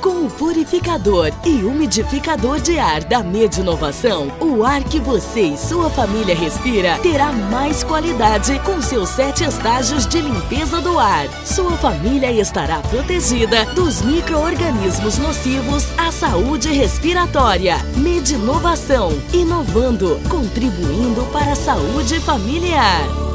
Com o purificador e umidificador de ar da Medinovação, o ar que você e sua família respira terá mais qualidade com seus sete estágios de limpeza do ar. Sua família estará protegida dos micro-organismos nocivos à saúde respiratória. Medinovação, inovando, contribuindo para a saúde familiar.